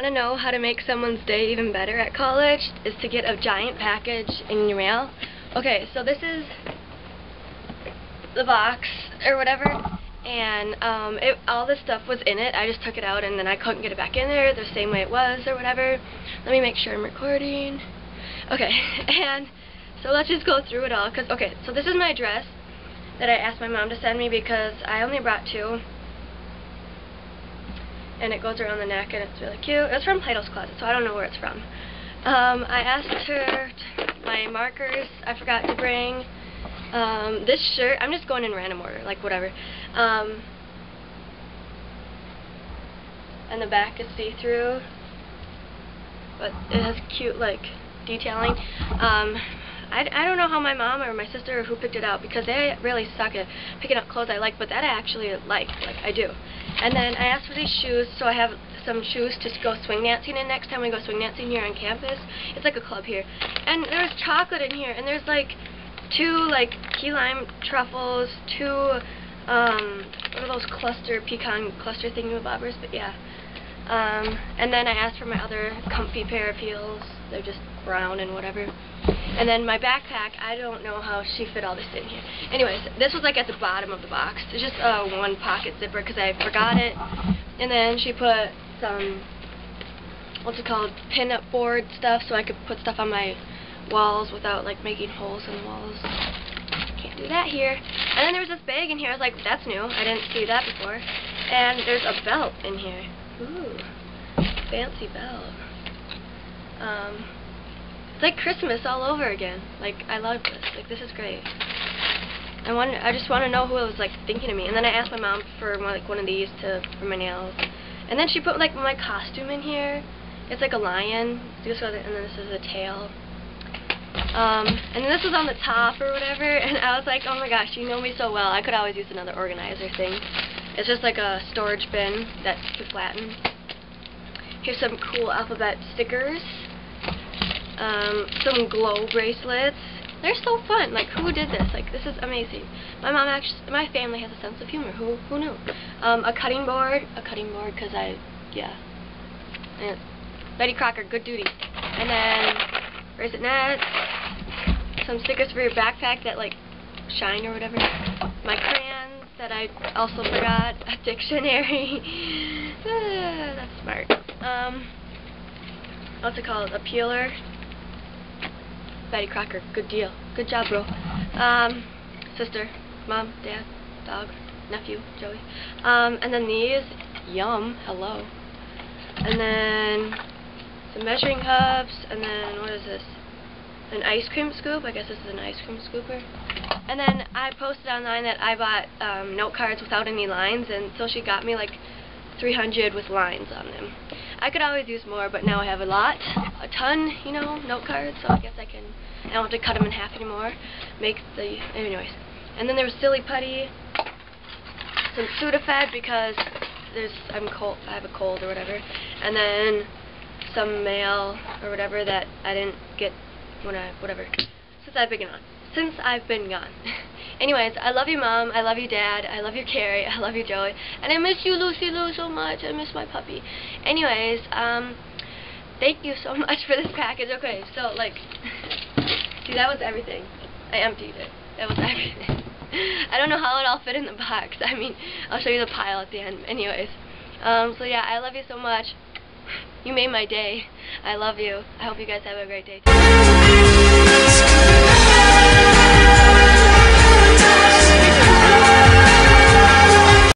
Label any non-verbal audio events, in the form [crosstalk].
want to know how to make someone's day even better at college is to get a giant package in your mail. Okay, so this is the box or whatever, and um, it, all this stuff was in it. I just took it out and then I couldn't get it back in there the same way it was or whatever. Let me make sure I'm recording. Okay, [laughs] and so let's just go through it all. Cause okay, so this is my dress that I asked my mom to send me because I only brought two and it goes around the neck and it's really cute. It's from Plato's Closet, so I don't know where it's from. Um, I asked her my markers I forgot to bring. Um, this shirt, I'm just going in random order, like whatever. Um, and the back is see-through, but it has cute like detailing. Um, I, I don't know how my mom or my sister or who picked it out because they really suck at picking up clothes I like, but that I actually like, like I do. And then I asked for these shoes, so I have some shoes to go swing dancing in next time we go swing dancing here on campus. It's like a club here. And there's chocolate in here, and there's like two like key lime truffles, two um what are those cluster pecan cluster thingamabobbers, but yeah. Um and then I asked for my other comfy pair of heels. They're just brown and whatever. And then my backpack, I don't know how she fit all this in here. Anyways, this was like at the bottom of the box. It's just a one pocket zipper because I forgot it. And then she put some, what's it called, pin-up board stuff so I could put stuff on my walls without like making holes in the walls. Can't do that here. And then there was this bag in here. I was like, that's new. I didn't see that before. And there's a belt in here. Ooh, fancy belt. Um, it's like Christmas all over again. Like, I love this. Like, this is great. I want. I just want to know who was like thinking of me. And then I asked my mom for one, like one of these to for my nails. And then she put like my costume in here. It's like a lion. And then this is a tail. Um, and then this was on the top or whatever. [laughs] And I was like, oh my gosh, you know me so well. I could always use another organizer thing. It's just like a storage bin that you flatten. Here's some cool alphabet stickers um, some glow bracelets. They're so fun. Like, who did this? Like, this is amazing. My mom actually, my family has a sense of humor. Who who knew? Um, a cutting board, a cutting board, because I, yeah. And Betty Crocker, good duty. And then, where's it net? Some stickers for your backpack that, like, shine or whatever. My crayons that I also forgot. A dictionary. [laughs] ah, that's smart. Um, what's it called? A peeler. Betty Crocker, good deal. Good job, bro. Um, sister, mom, dad, dog, nephew, Joey. Um, and then these, yum, hello. And then some measuring cups, and then what is this? An ice cream scoop. I guess this is an ice cream scooper. And then I posted online that I bought um, note cards without any lines, and so she got me like 300 with lines on them. I could always use more, but now I have a lot, a ton, you know, note cards, so I guess I can, I don't have to cut them in half anymore, make the, anyways. And then there was Silly Putty, some Sudafed because there's, I'm cold, I have a cold or whatever, and then some mail or whatever that I didn't get when I, whatever, since I've been gone. Since I've been gone. [laughs] Anyways, I love you, Mom. I love you, Dad. I love you, Carrie. [laughs] I love you, Joey. And I miss you, Lucy Lou, so much. I miss my puppy. Anyways, um, thank you so [laughs] much for this package. Okay, so, like, [laughs] see, that was everything. I emptied it. That was [laughs] everything. I don't know how it all fit in the box. I mean, I'll show you the pile at the end. Anyways, um, so yeah, I love you so much. You made my day. I love you. I hope you guys have a great day.